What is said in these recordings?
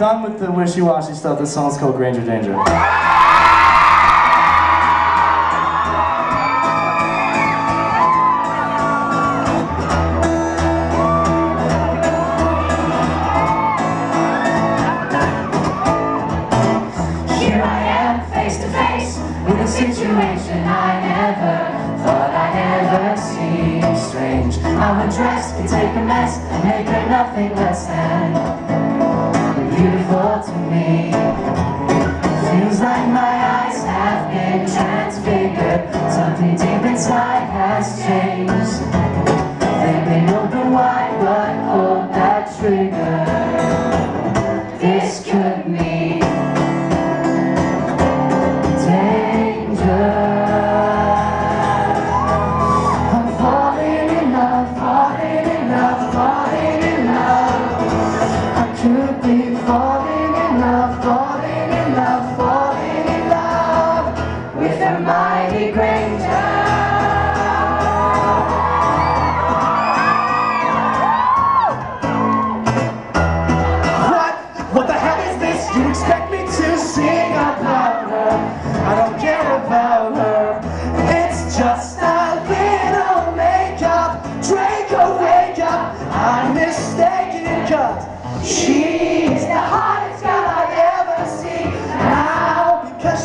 done with the wishy-washy stuff. This song's called Granger Danger. Here I am, face to face with a situation I never thought I'd ever see. Strange, how a dress can take a mess and make her nothing less than beautiful to me. Feels like my eyes have been transfigured. Something deep inside has changed. They've been open wide, but hold that trigger. This could mean danger. I'm falling in love, falling in love, falling in love. I could be falling in love, falling in love, falling in love with Hermione Granger. What? What the hell is this? You expect me to sing about her? I don't care about her. It's just a little makeup. Draco, wake up. I'm mistaken, cause she's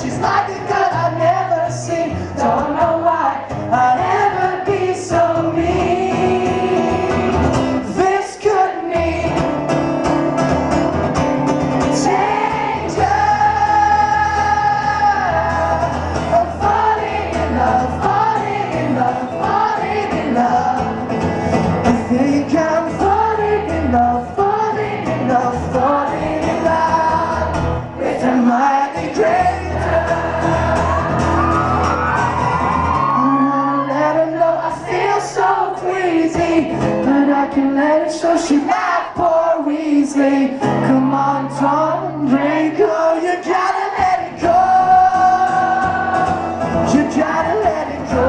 she's like a girl I've never seen. Don't know why I'd ever be so mean. This could mean danger. I'm falling in love, falling in love, falling in love. I think I'm falling in love, falling in love, falling in love with Hermione Granger. I'll but I can let it show she like poor Weasley. Come on, Tom Draco, oh, you gotta let it go. You gotta let it go.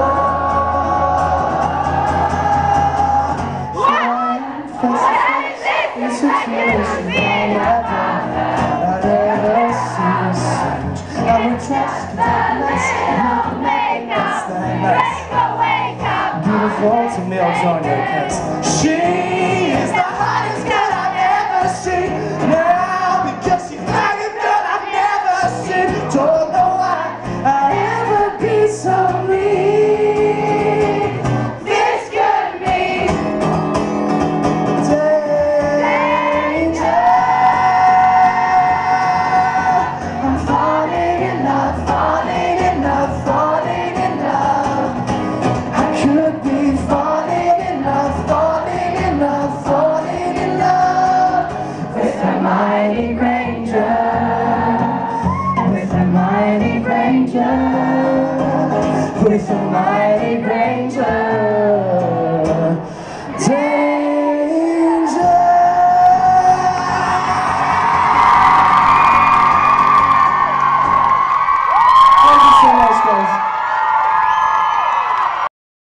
It's a situation I never, I've ever seen such. I would trust beautiful to me, Sonia, cause she is the hottest girl I've ever seen. Now, because she's like a girl I've never seen. Don't know why I'd ever be so mean. This could mean danger. I'm falling in love, falling With the mighty ranger, with the mighty ranger, with the mighty ranger.